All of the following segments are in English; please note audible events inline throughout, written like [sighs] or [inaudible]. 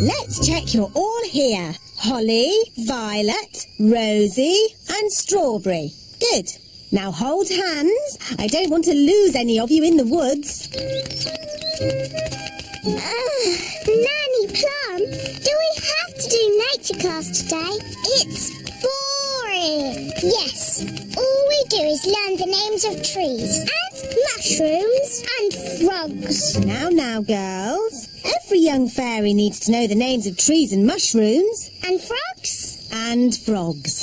Let's check you're all here. Holly, Violet, Rosie and Strawberry. Good. Now hold hands. I don't want to lose any of you in the woods. Uh, Nanny Plum, do we have to do nature class today? It's boring. Yes, all we do is learn the names of trees and mushrooms and frogs. Now, now, girls. Every young fairy needs to know the names of trees and mushrooms And frogs? and frogs.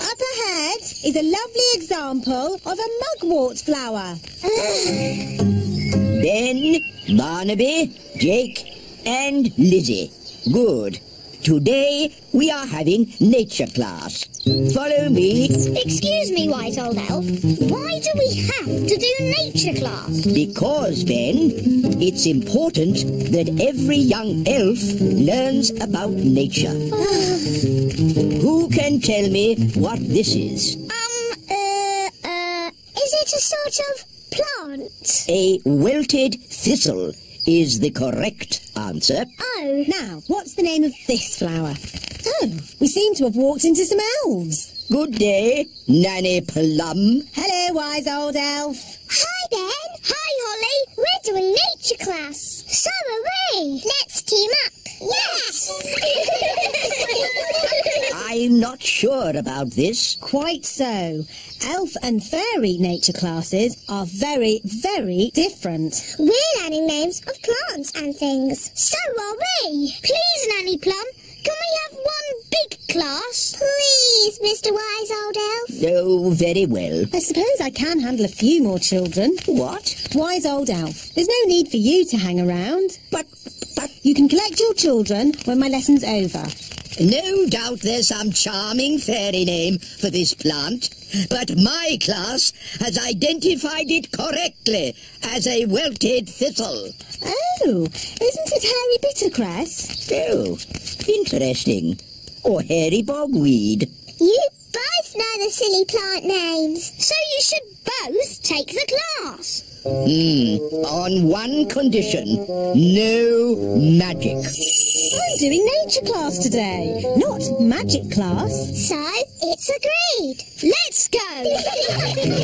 Up ahead is a lovely example of a mugwort flower. [gasps] Ben, Barnaby, Jake, and Lizzie. Good. Today we are having nature class. Follow me Excuse me, Wise Old Elf. Why do we have to do nature class? because, Ben, it's important that every young elf learns about nature. [sighs] Who can tell me what this is? Um, uh, uh, is it a sort of plant? A wilted thistle is the correct answer. Oh, Now, what's the name of this flower? Oh, we seem to have walked into some elves. Good day, Nanny Plum. Hello, wise old elf. Hi, Ben. Hi, Holly. We're doing nature class. So are we. Let's team up. Yes. [laughs] I'm not sure about this. Quite so. Elf and fairy nature classes are very, very different. We're learning names of plants and things. So are we. Please, Nanny Plum, can we have one big class? Please, Mr. Wise Old Elf. Oh, very well. I suppose I can handle a few more children. What? Wise old elf, there's no need for you to hang around. But, but, You can collect your children when my lesson's over. no doubt there's some charming fairy name for this plant. But my class has identified it correctly as a wilted thistle. Oh, isn't it hairy bittercress? Oh, interesting. Or hairy bogweed. You both know the silly plant names, so you should both take the class. Hmm, on one condition. No magic. I'm doing nature class today, not magic class. So it's agreed. Let's go.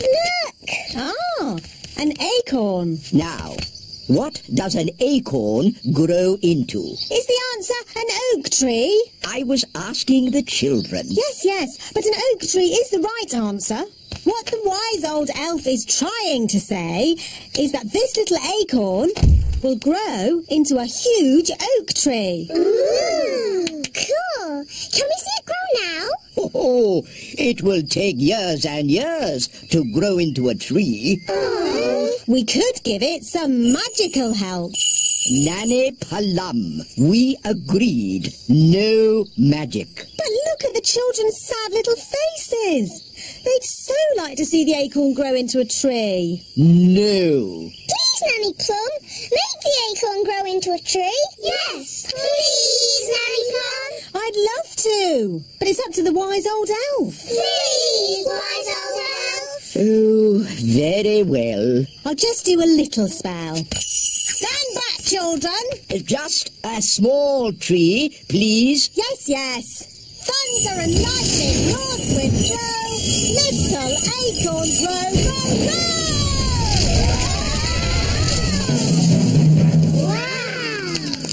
Look, Ah, an acorn. Now, what does an acorn grow into? Is the answer an oak tree? I was asking the children. Yes, yes, but an oak tree is the right answer. What the wise old elf is trying to say is that this little acorn will grow into a huge oak tree. Ooh, cool. Can we see it grow now? Oh, it will take years and years to grow into a tree. Uh-huh. We could give it some magical help. Nanny Plum, we agreed. No magic. But look at the children's sad little faces. They'd so like to see the acorn grow into a tree. No. Please, Nanny Plum, make the acorn grow into a tree. Yes, please, Nanny Plum. I'd love to, but it's up to the wise old elf. Please, wise old elf. Oh, very well. I'll just do a little spell. Back, children. Just a small tree, please. Yes, yes. Thunder and lightning, north wind blow, little acorn grow, grow, Wow.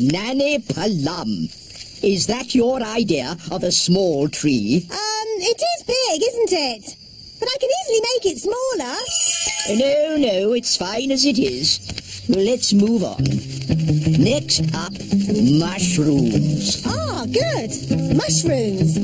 Nanny Plum, is that your idea of a small tree? Um, it is big, isn't it? But I can easily make it smaller. No, no, it's fine as it is. Let's move on. Next up, mushrooms. Ah, good. Mushrooms.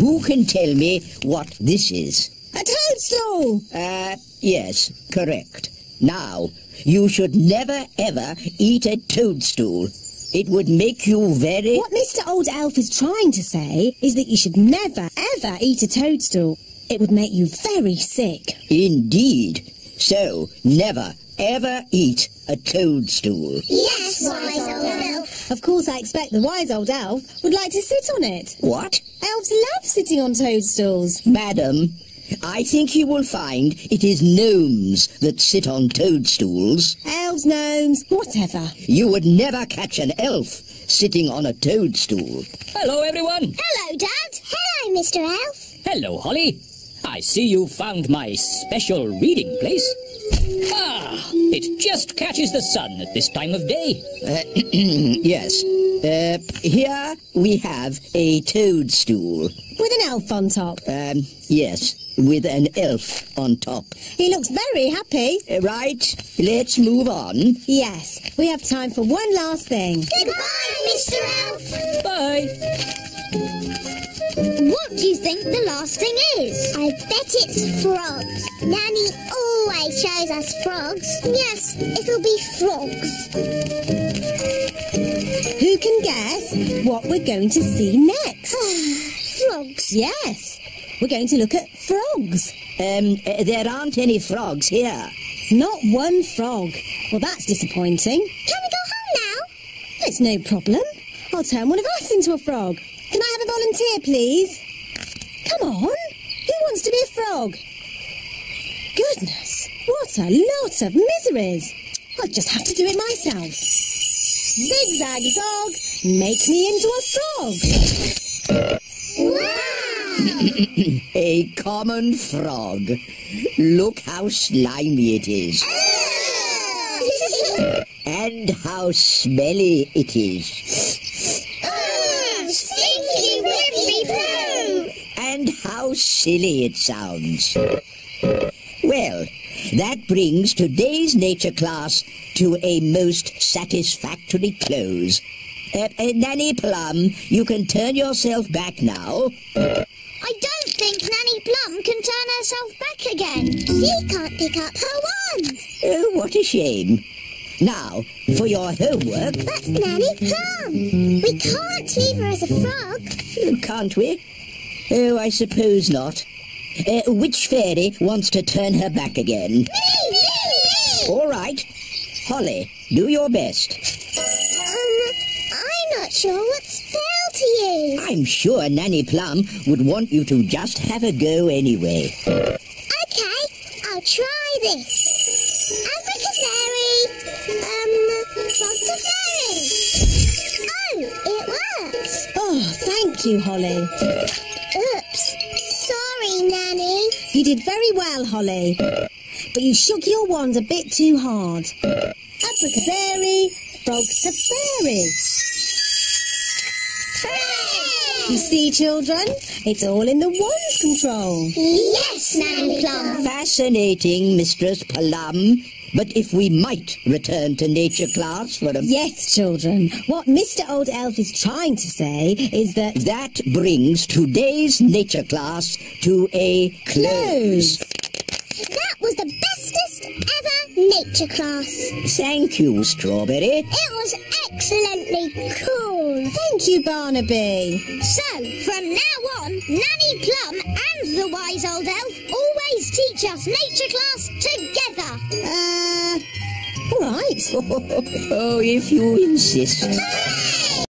Who can tell me what this is? A toadstool. Uh, yes, correct. Now, you should never ever eat a toadstool. It would make you very... What Mr. Old Elf is trying to say is that you should never, ever eat a toadstool. It would make you very sick. Indeed. So, never, ever eat a toadstool. Yes, wise old elf. Of course, I expect the wise old elf would like to sit on it. What? Elves love sitting on toadstools. Madam, I think you will find it is gnomes that sit on toadstools. Elves, gnomes, whatever. You would never catch an elf sitting on a toadstool. Hello, everyone. Hello, Dad. Hello, Mr. Elf. Hello, Holly. I see you found my special reading place. Ah, it just catches the sun at this time of day. [clears throat] yes. Uh, here we have a toadstool. With an elf on top. Um, yes, with an elf on top. He looks very happy. Uh, right, let's move on. Yes, we have time for one last thing. Goodbye, Mr. Elf. Do you think the last thing is? I bet it's frogs. Nanny always shows us frogs. Yes, it'll be frogs. Who can guess what we're going to see next? frogs. Yes, we're going to look at frogs. Um, uh, there aren't any frogs here. Not one frog. Well, that's disappointing. Can we go home now? It's no problem. I'll turn one of us into a frog. Can I have a volunteer, please? Come on. Who wants to be a frog? Goodness, what a lot of miseries. I'll just have to do it myself. Zigzag zog, make me into a frog. Wow! [laughs] A common frog. Look how slimy it is. [laughs] And how smelly it is. oh, stinky whippy poo! And how silly it sounds. Well, that brings today's nature class to a most satisfactory close. Uh, uh, Nanny Plum, you can turn yourself back now. I don't think Nanny Plum can turn herself back again. She can't pick up her wand. Oh, what a shame. Now, for your homework, But Nanny Plum, we can't leave her as a frog. can't we? Oh, I suppose not. Uh, which fairy wants to turn her back again? Me, me, me! All right. Holly, do your best. Um, I'm not sure what spell to use. I'm sure Nanny Plum would want you to just have a go anyway. Okay, I'll try this. Abracadabra. Um, Frogtafairy. Oh, it works. Oh, thank you, Holly. Oops. Sorry, Nanny. You did very well, Holly. But you shook your wand a bit too hard. Abracadabra, frog to fairy. You see, children, it's all in the wand's control. Yes, Nanny Plum. Fascinating, Mistress Plum. But if we might return to nature class for a... Yes, children, what Mr. Old Elf is trying to say is that That brings today's nature class to a close. That was the bestest ever nature class. Thank you, Strawberry. It was excellently cool. Thank you, Barnaby. So, from now on, Nanny Plum and the wise old elf always teach us nature class together. Uh, all right. [laughs] oh, if you insist.